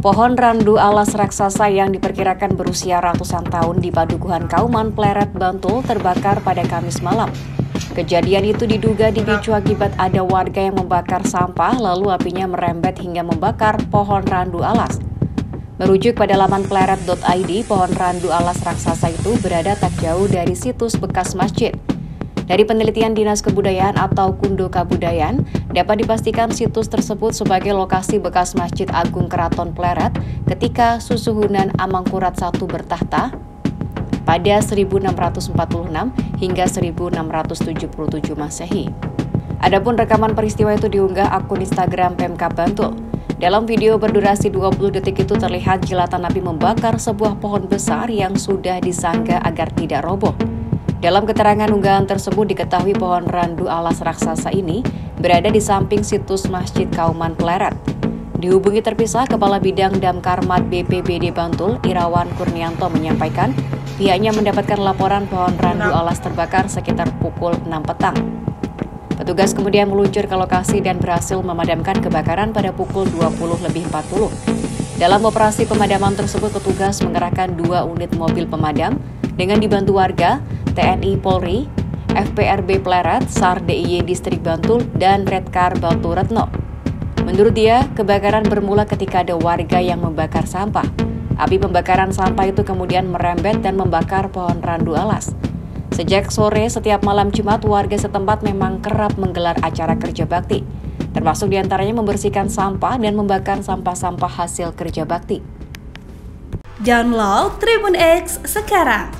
Pohon randu alas raksasa yang diperkirakan berusia ratusan tahun di Padukuhan Kauman Pleret Bantul terbakar pada Kamis malam. Kejadian itu diduga dipicu akibat ada warga yang membakar sampah lalu apinya merembet hingga membakar pohon randu alas. Merujuk pada laman pleret.id, pohon randu alas raksasa itu berada tak jauh dari situs bekas masjid. Dari penelitian Dinas Kebudayaan atau Kundo Kabudayaan, dapat dipastikan situs tersebut sebagai lokasi bekas Masjid Agung Keraton Pleret ketika Susuhunan Amangkurat I bertahta pada 1646 hingga 1677 Masehi. Adapun rekaman peristiwa itu diunggah akun Instagram Pemkab Bantul. Dalam video berdurasi 20 detik itu terlihat jilatan api membakar sebuah pohon besar yang sudah disangga agar tidak roboh. Dalam keterangan unggahan tersebut diketahui pohon randu alas raksasa ini berada di samping situs Masjid Kauman Pleret. Dihubungi terpisah, Kepala Bidang Damkarmat BPBD Bantul, Irawan Kurnianto menyampaikan pihaknya mendapatkan laporan pohon randu alas terbakar sekitar pukul 6 petang. Petugas kemudian meluncur ke lokasi dan berhasil memadamkan kebakaran pada pukul 20 lebih 40. Dalam operasi pemadaman tersebut, petugas mengerahkan dua unit mobil pemadam dengan dibantu warga, TNI Polri, FPRB Pleret, SAR DIY Distrik Bantul, dan Redkar Batu Retno. Menurut dia, kebakaran bermula ketika ada warga yang membakar sampah. Api pembakaran sampah itu kemudian merembet dan membakar pohon randu alas. Sejak sore setiap malam Jumat, warga setempat memang kerap menggelar acara kerja bakti, termasuk di antaranya membersihkan sampah dan membakar sampah-sampah hasil kerja bakti. Download Tribun X sekarang